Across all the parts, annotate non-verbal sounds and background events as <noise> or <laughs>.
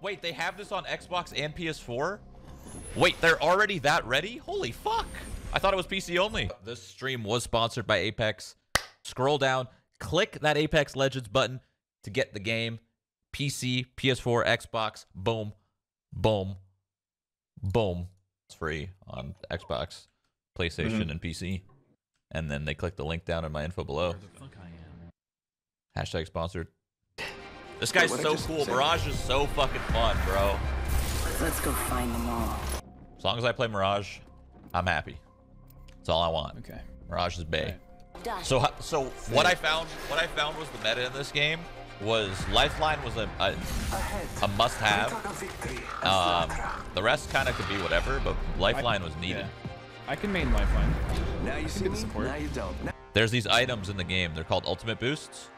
Wait, they have this on Xbox and PS4? Wait, they're already that ready? Holy fuck. I thought it was PC only. This stream was sponsored by Apex. Scroll down, click that Apex Legends button to get the game. PC, PS4, Xbox, boom, boom, boom. It's free on Xbox, PlayStation, Mhm. and PC. And then they click the link down in my info below. Hashtag sponsored. This guy's what'd so cool. say? Mirage is so fucking fun, bro. Let's go find them all. As long as I play Mirage, I'm happy. That's all I want. Okay. Mirage is bay. Alright. So, ho- so what I found, what I found was the meta in this game was Lifeline was a a, a must-have. Um, the rest kind of could be whatever, but Lifeline was needed. Yeah. I can main lifeline. Now you see the support. now you don't. Now There's these items in the game. They're called ultimate boosts,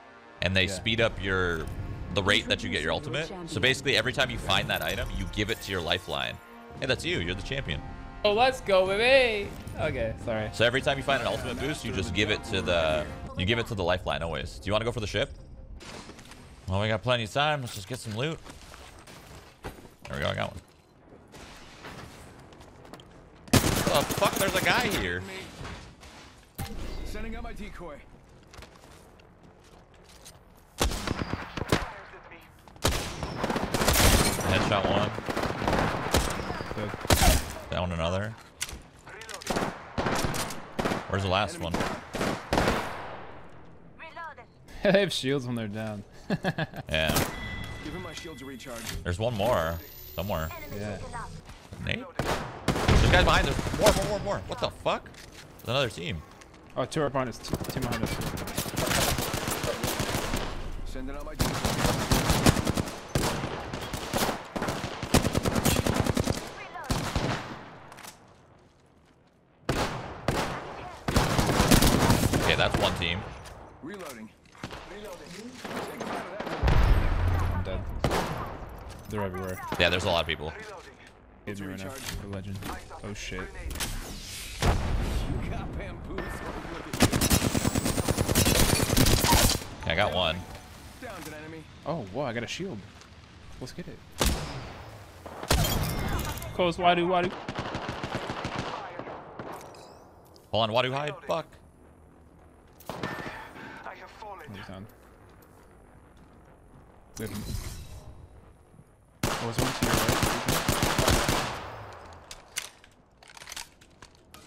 and they Yeah. speed up your the rate that you get your ultimate. So basically, every time you find that item, you give it to your Lifeline. Hey, that's you. You're the champion. Oh, let's go, baby. Okay, sorry. So every time you find an ultimate boost, you just give it to the you give it to the lifeline always. Do you want to go for the ship? Well, we got plenty of time. Let's just get some loot. There we go. I got one. Oh fuck! There's a guy here. Sending out my decoy. Headshot one. Good. Down another. Where's the last one? <laughs> they have shields when they're down. <laughs> Yeah. Giving my shields a recharge. There's one more somewhere. yeah. Nate. There's guys behind. There's more, more, more, more. What the fuck? There's another team. Oh, two are behind us. Two, two behind us. Sending out my decoy. Okay, that's one team. Reloading. I'm dead. They're everywhere. Yeah, there's a lot of people. Hit me right now. The legend. Oh shit. Okay, I got one. Downed an enemy. Oh, whoa, I got a shield. Let's get it. Close, wadu, wadu. Hold on, do hide? Fuck. He's down. We have... Oh, was one to your right?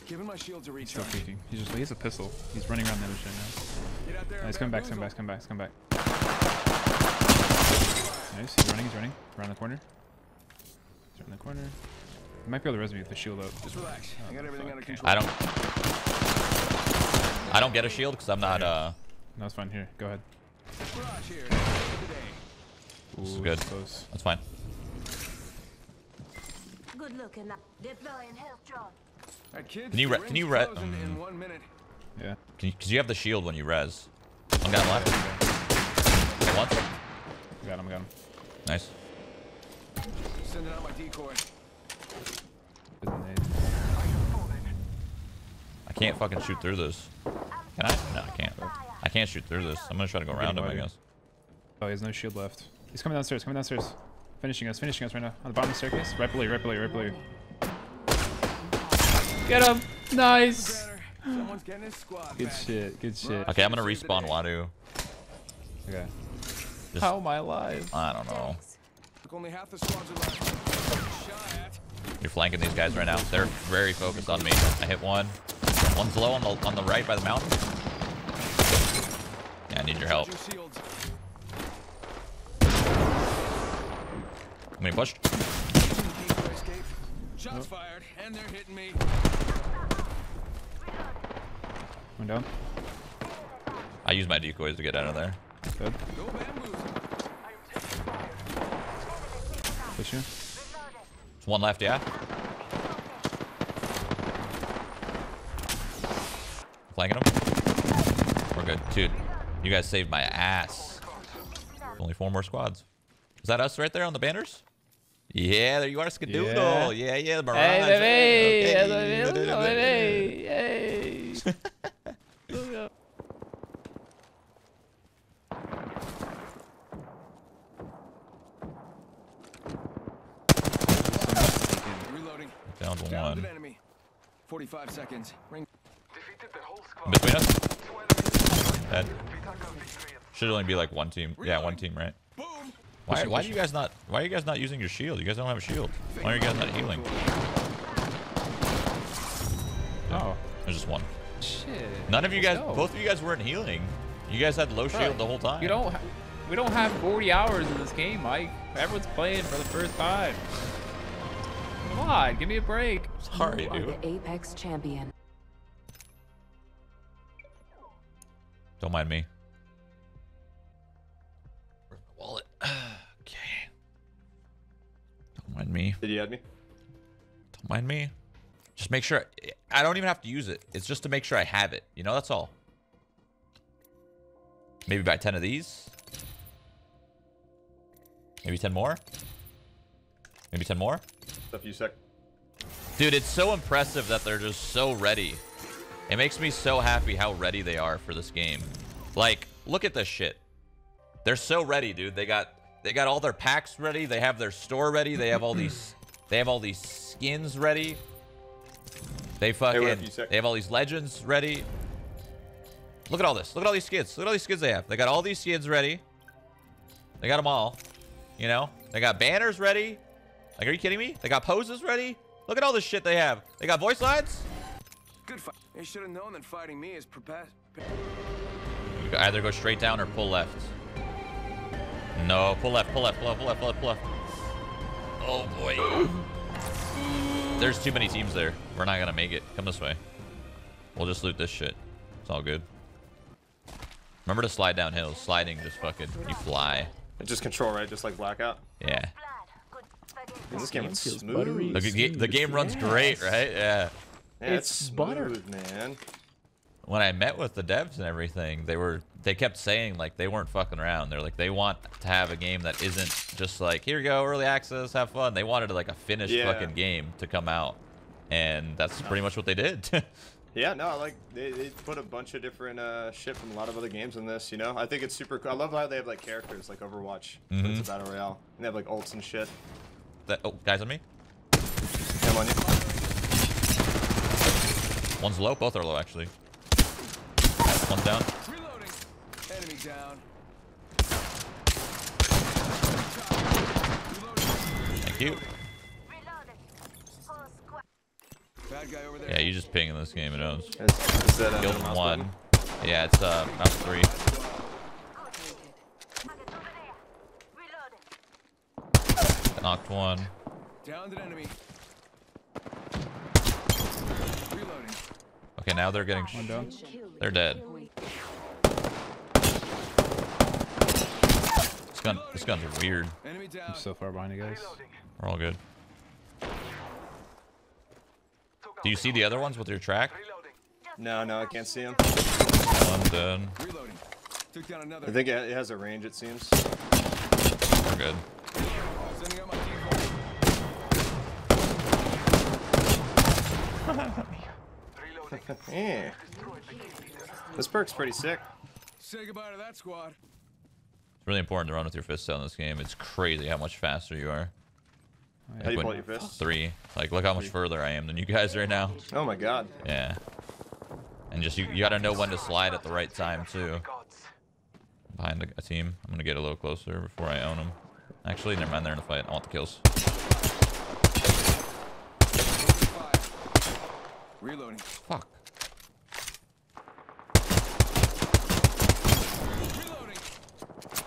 Giving my shields a Still recharge. peeking. He's just, he has a pistol. He's running around the other side now. Get out there. No, he's coming back, he's coming back, he's coming back, he's coming back. Nice, he's running, he's running. Around the corner. He's around the corner. He might be able to res me with the shield up. Just relax. I got everything fuck, under control. I don't. I don't get a shield because I'm not. Uh, No, it's fine. Here, go ahead. Barrage here. Today. Ooh, This is good. Close. that's fine. Good looking. Deploying health drone. Can you the re- can you ring's re- closing in um, one minute. Yeah. Can you, cause you have the shield when you res. One guy left. Okay, once. Got him, got him. Nice. Sending out my decoy. I can't fucking shoot through this. Can I? No, I can't. I can't shoot through this. I'm gonna try to go around him, I guess. Oh, he has no shield left. He's coming downstairs, coming downstairs. Finishing us, finishing us right now. On the bottom of the staircase. Right below you, right below you, right below you. Get him! Nice! Banner. Someone's getting his squad Good shit, good shit. Okay, I'm gonna respawn Wadu. Okay. Just- How am I alive? I don't know. Look, only half the squads are left. Shot at. You're flanking these guys right now. They're very focused on me. I hit one. One's low on the on the right by the mountain. Yeah, I need your help. Your shields. I'm gonna push. Decoy fired, and they're hitting me. One down. I use my decoys to get out of there. Dead. Go. Push you. There's one left, yeah. Flanking him. We're good, dude. You guys saved my ass. Only four more squads. Is that us right there on the banners? Yeah, there you are, Skadoodle. Yeah, yeah, yeah Mirage. Hey, baby. Okay. Hey, baby. Hey. Down to Down one. 45 seconds. Ring. Between us? Dead. Should only be like one team. Yeah, one team, right? Boom. Why, why do you guys not? Why are you guys not using your shield? You guys don't have a shield. Why are you guys not healing? Oh. There's just one. Shit. None of you guys. Let's go. Both of you guys weren't healing. You guys had low shield Bro, the whole time. You don't. We don't have 40 hours in this game, Mike. Everyone's playing for the first time. Come on, give me a break. Sorry, you are dude. the Apex champion. Don't mind me. Don't mind me. Did you add me? Don't mind me. Just make sure. I don't even have to use it. It's just to make sure I have it. You know, that's all. Maybe buy 10 of these. Maybe 10 more. Maybe 10 more. Stuff you sec. Dude, it's so impressive that they're just so ready. It makes me so happy how ready they are for this game. Like, look at this shit. They're so ready, dude. They got they got all their packs ready. They have their store ready. They have all these <clears throat> they have all these skins ready. They fucking ref, you sec. they have all these legends ready. Look at all this. Look at all these skins. Look at all these skins they have. They got all these skins ready. They got them all. You know? They got banners ready. Like, are you kidding me? They got poses ready. Look at all this shit they have. They got voice lines. Good fight. They should have known that fighting me is prepa- You can either go straight down or pull left. No, pull left, pull left, pull left, pull left, pull left, pull left. Oh boy. There's too many teams there. We're not gonna make it. Come this way. We'll just loot this shit. It's all good. Remember to slide down hills. Sliding just fucking you fly. It's just control, right? Just like blackout. Yeah. Blood. Good spaghetti. Man, this game runs smooth. buttery. The, ga- the game runs great, right? Yeah. Yeah, it's, It's butter. smooth, man. When I met with the devs and everything, they were they kept saying like they weren't fucking around. They're like they want to have a game that isn't just like here you go early access, have fun. They wanted like a finished Yeah. fucking game to come out, and that's pretty much what they did. <laughs> Yeah, no, I like they, they put a bunch of different uh, shit from a lot of other games in this. You know, I think it's super. cool. I love how they have like characters like Overwatch. Mm-hmm. It's a battle royale. And they have like ults and shit. that, oh, guys on me. Come on, you. One's low. Both are low actually. One's down. Reloading. Enemy down. Thank you. Reloading. Whole squad. Bad guy over there. Yeah, you just ping in this game. It knows. Is, is that uh, Killed mouse one. button? Yeah, it's uh mouse three. Target over there. Reloading. Knocked one. Downed an enemy. Reloading. Okay, now they're getting. Down. They're dead. This gun. This gun's weird. Enemy down. I'm so far behind you guys. We're all good. Do you see the other ones with your track? No, no, I can't see him. One dead. Reloading. Took down another. I think it it has a range. It seems. We're good. Sending out my decoy. <laughs> Yeah. This perk's pretty sick. Say goodbye to that squad. It's really important to run with your fists out in this game. It's crazy how much faster you are. How do you pull your fists? Three. Like, look how much further I am than you guys right now. Oh my god. Yeah. And just, you, you gotta know when to slide at the right time, too. Behind a, a team. I'm gonna get a little closer before I own them. Actually, never mind, they're in the fight. I want the kills. Fire. Reloading. Fuck. Reloading.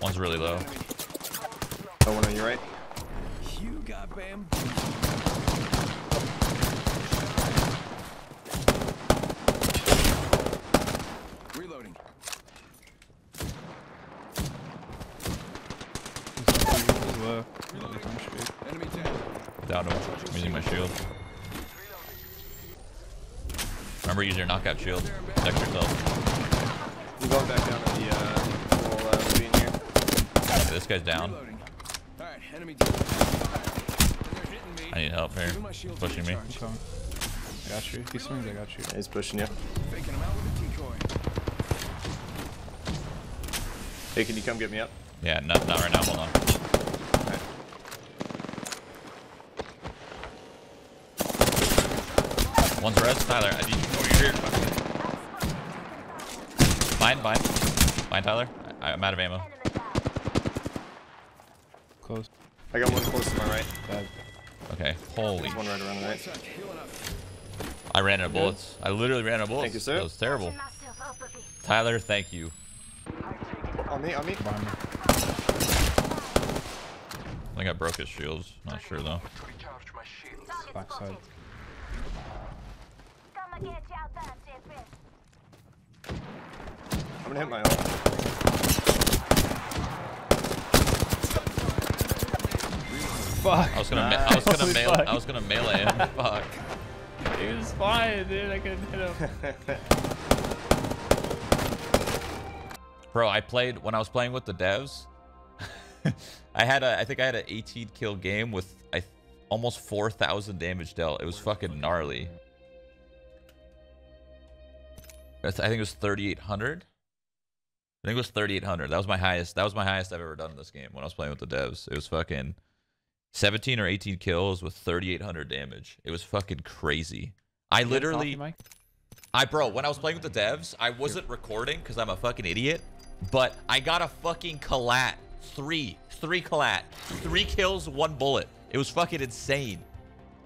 One's really low. Enemy. Oh, one on your right. You got bam. Reloading. He's low. Another time straight. Enemy down. Without him. I'm using my shield. Remember, use your knockout shield. Protect yourself. I'm going back down to the uh, little uh, ravine here. Okay, this guy's down. Reloading. All right, enemy down. They're hitting me. I need help here. Giving my shield to Pushing me. recharge. I'm coming. I got you. If he swings, I got you. He's pushing you. Him out with a decoy. Hey, can you come get me up? Yeah, not, not right now. Hold on. Alright. One's res. Tyler, I need you over here. Mine, mine. Mine, Tyler. I, I'm out of ammo. Enemy down. Close. I got one close to my right. Bad. Okay. Holy. One right around the right. Healing up. I ran out of bullets. I literally ran out of bullets. Thank you, sir. That was terrible. Patching myself up a bit. Tyler, thank you. On me, on me. Behind me. I think I broke his shields. Not sure though. Backside. spotted. Come and get you out there, JP. I'm gonna hit my ult. Fuck. I was gonna, ma- I was gonna mail, fuck. I was gonna melee him. <laughs> Fuck. He was flying, dude. I couldn't hit him. <laughs> Bro, I played when I was playing with the devs. <laughs> I had a, I think I had an 18 kill game with I, almost 4,000 damage dealt. It was fucking gnarly. I think it was 3,800. I think it was 3,800. That was my highest. That was my highest I've ever done in this game when I was playing with the devs. It was fucking 17 or 18 kills with 3,800 damage. It was fucking crazy. I literally. I bro, when I was playing with the devs, I wasn't recording because I'm a fucking idiot. But I got a fucking collat. Three. Three collat. Three kills, one bullet. It was fucking insane.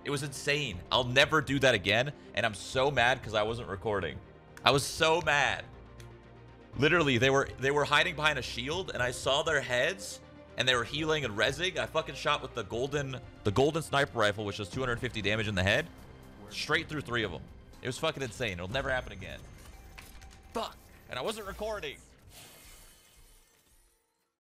It was insane. I'll never do that again. And I'm so mad because I wasn't recording. I was so mad. Literally, they were they were hiding behind a shield, and I saw their heads, and they were healing and rezzing. I fucking shot with the golden the golden sniper rifle, which does 250 damage in the head, straight through three of them. It was fucking insane. It'll never happen again. Fuck. And I wasn't recording.